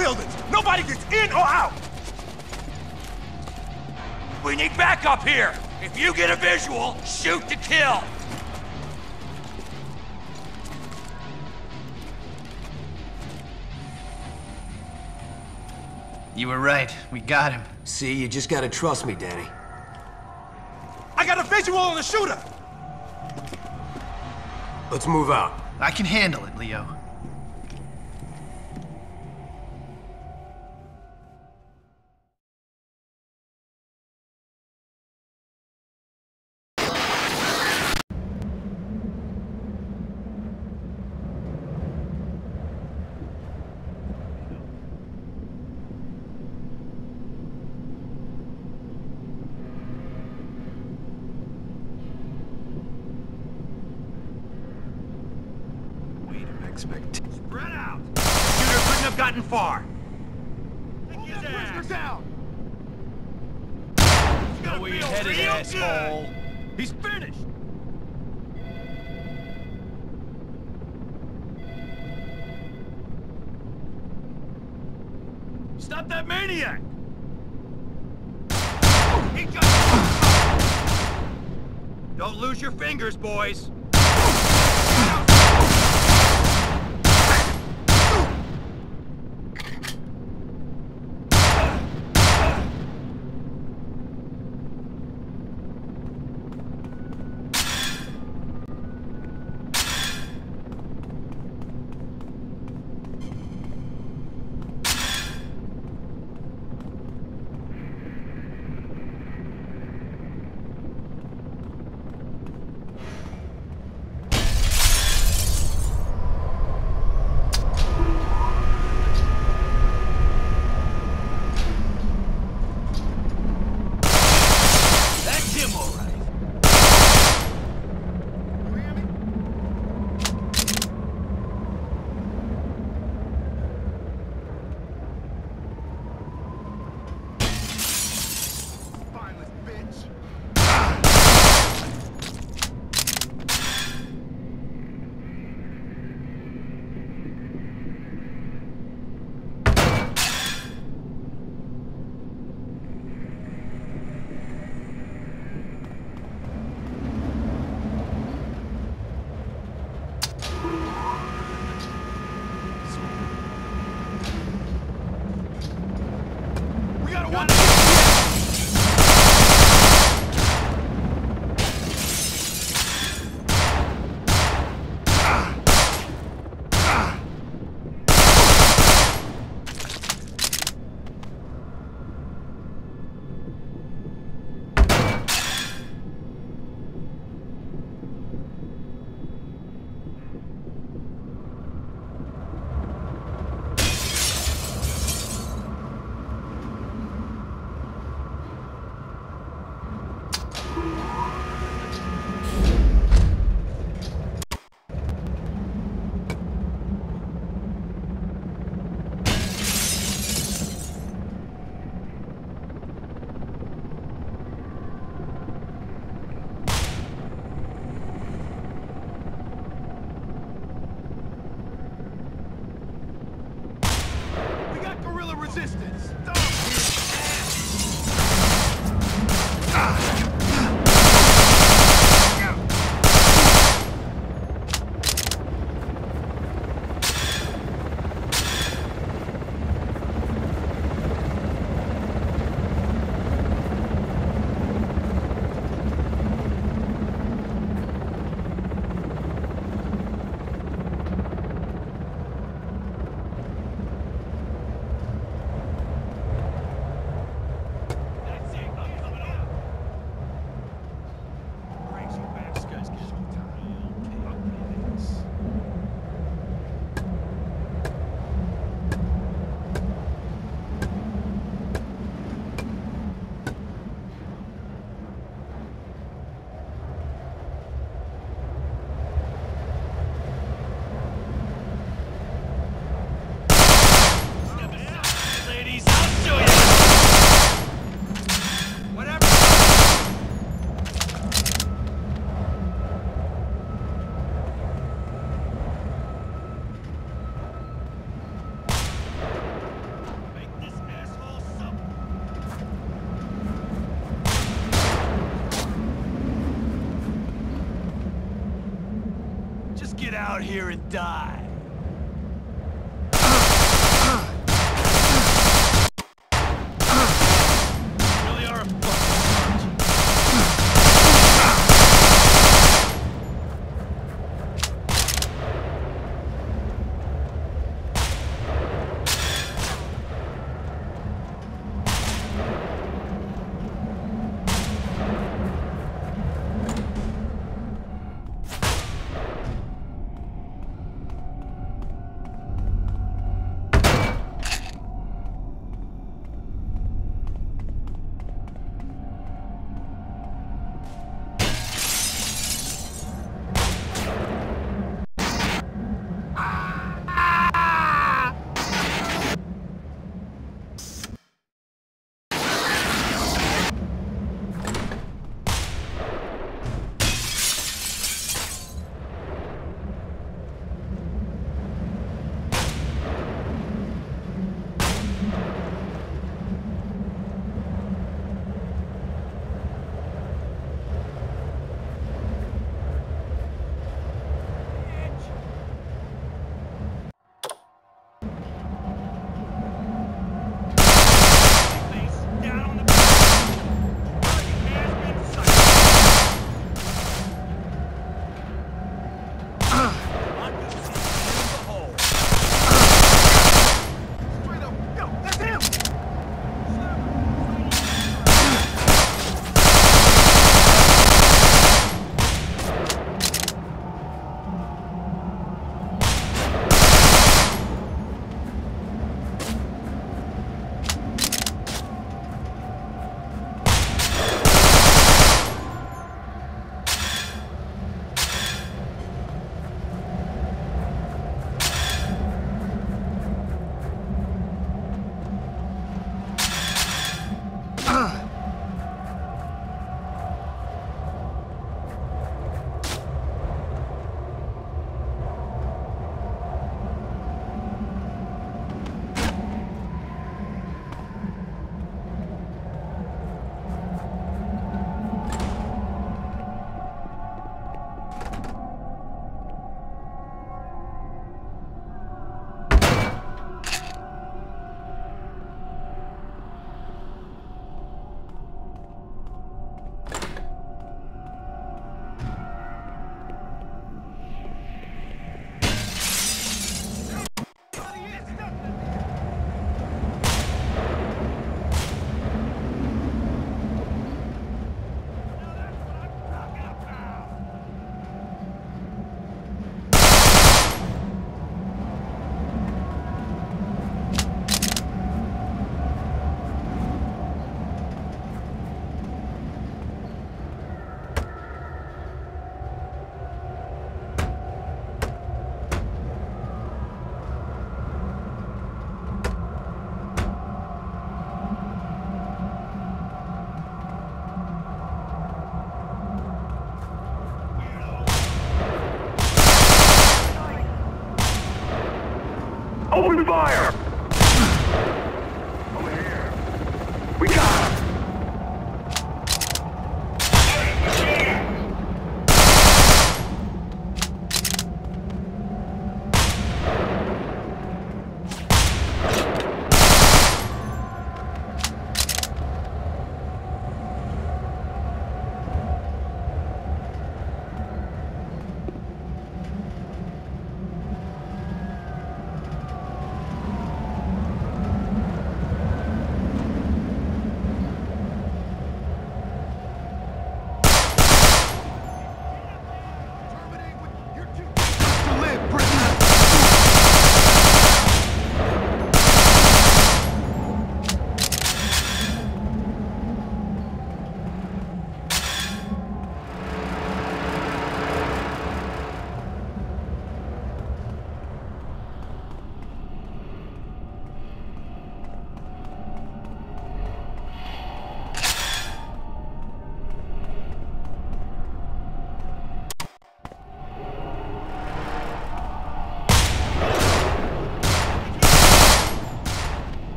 buildings! Nobody gets in or out! We need backup here! If you get a visual, shoot to kill! You were right. We got him. See, you just gotta trust me, Danny. I got a visual on the shooter! Let's move out. I can handle it, Leo. Expect. Spread out! Shooter couldn't have gotten far. Take his ass. down! Know where you're headed, asshole. He's finished! Stop that maniac! Don't lose your fingers, boys! Here and die.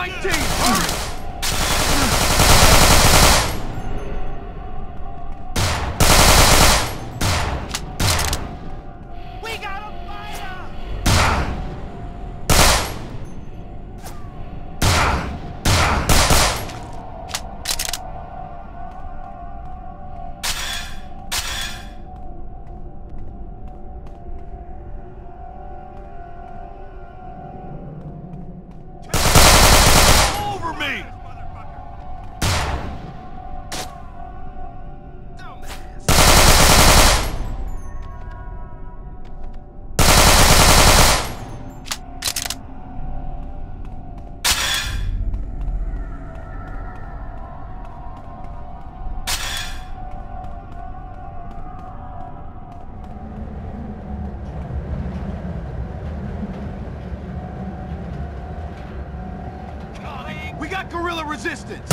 19! Guerrilla resistance!